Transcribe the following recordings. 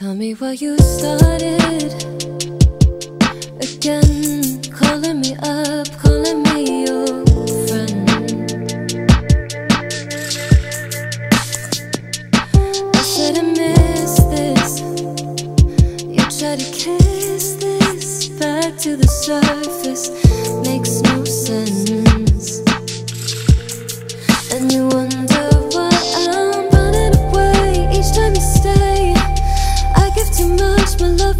Tell me why you started again, calling me up, calling me your friend. I said I miss this. You try to kiss this back to the surface, makes no sense.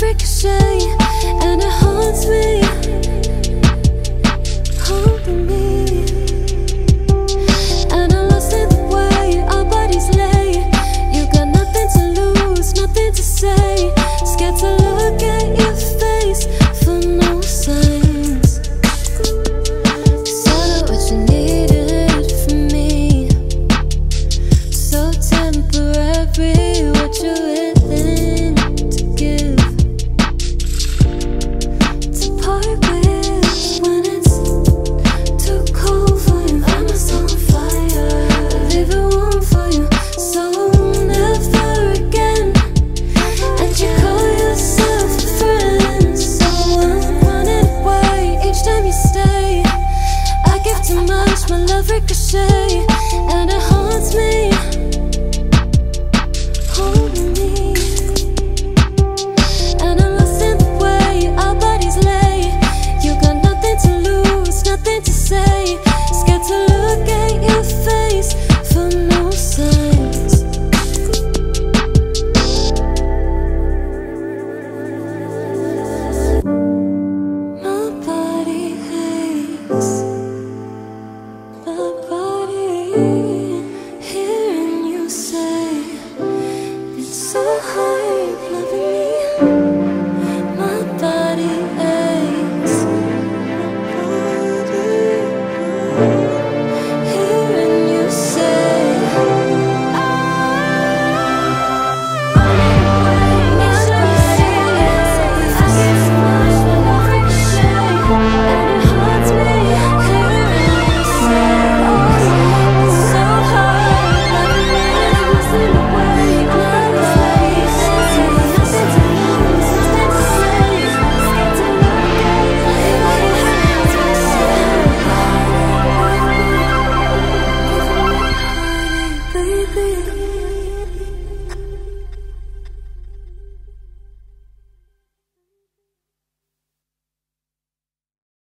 Ricochet. ricochet